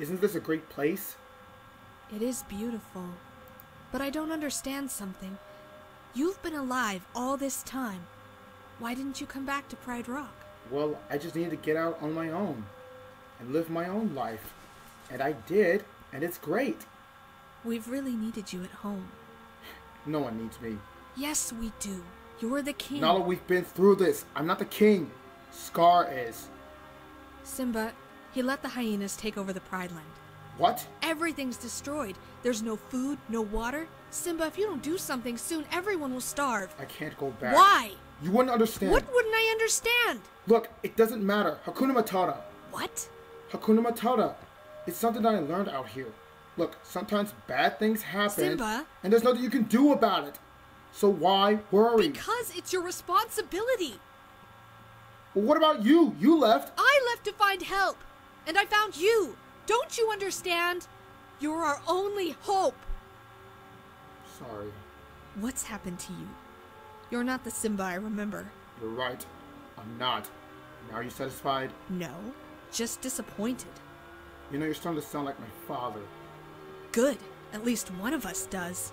Isn't this a great place? It is beautiful. But I don't understand something. You've been alive all this time. Why didn't you come back to Pride Rock? Well, I just needed to get out on my own and live my own life. And I did, and it's great. We've really needed you at home. No one needs me. Yes, we do. You're the king. Now that we've been through this, I'm not the king. Scar is. Simba, he let the hyenas take over the Pride Land. What? Everything's destroyed. There's no food, no water. Simba, if you don't do something soon, everyone will starve. I can't go back. Why? You wouldn't understand. What wouldn't I understand? Look, it doesn't matter. Hakuna Matata. What? Hakuna Matata. It's something that I learned out here. Look, sometimes bad things happen. Simba. And there's nothing you can do about it. So why worry? Because it's your responsibility. well, what about you? You left. I left to find help, and I found you. Don't you understand? You're our only hope. Sorry. What's happened to you? You're not the Simba I remember. You're right. I'm not. Now are you satisfied? No, just disappointed. You know, you're starting to sound like my father. Good. At least one of us does.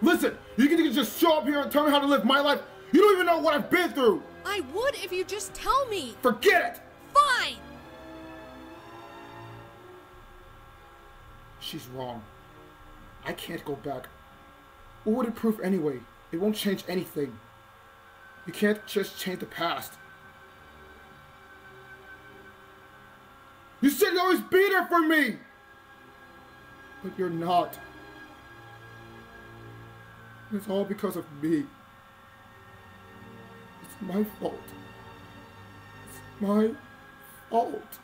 Listen, you can just show up here and tell me how to live my life. You don't even know what I've been through. I would if you just tell me. Forget it. Fine. She's wrong. I can't go back. What would it prove anyway? It won't change anything. You can't just change the past. You said you always be there for me! But you're not. It's all because of me. It's my fault. It's my fault.